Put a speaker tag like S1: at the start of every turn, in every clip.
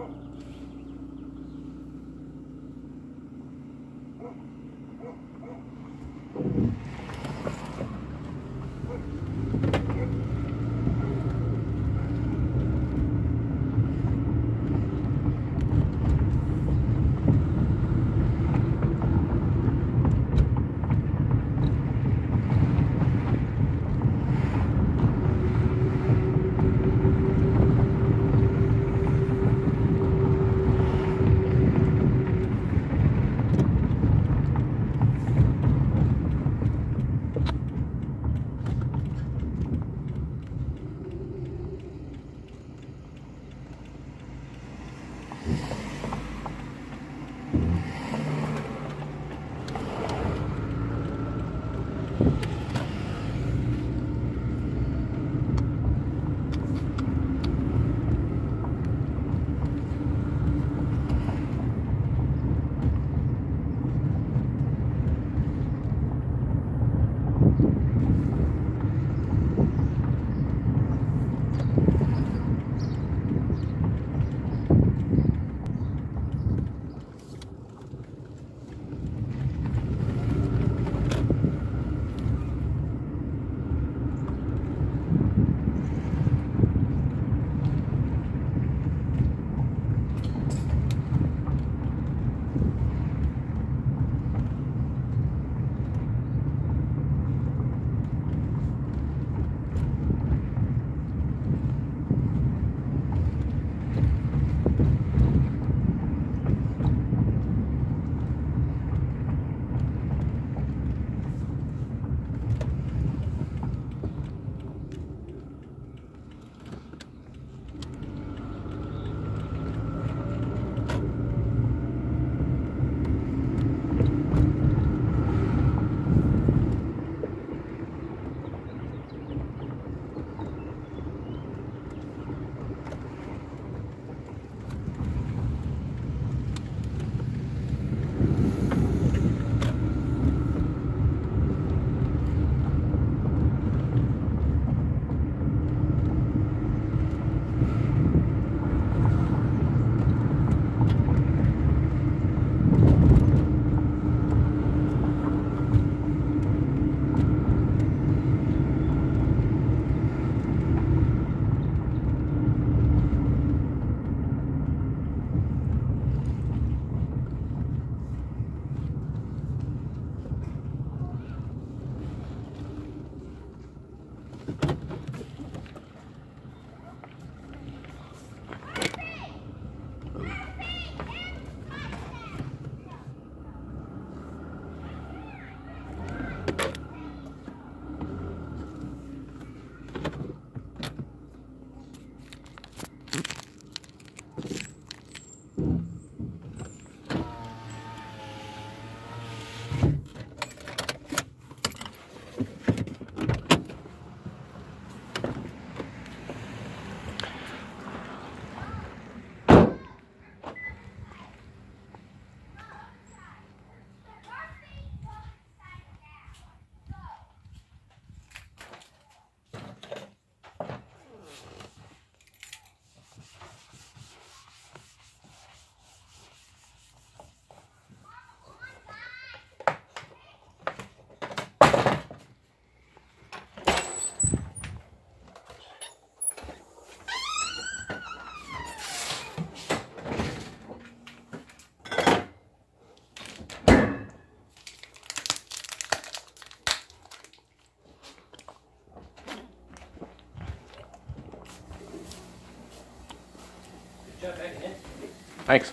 S1: Thank Thanks.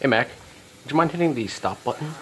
S1: Hey Mac, would you mind hitting the stop button?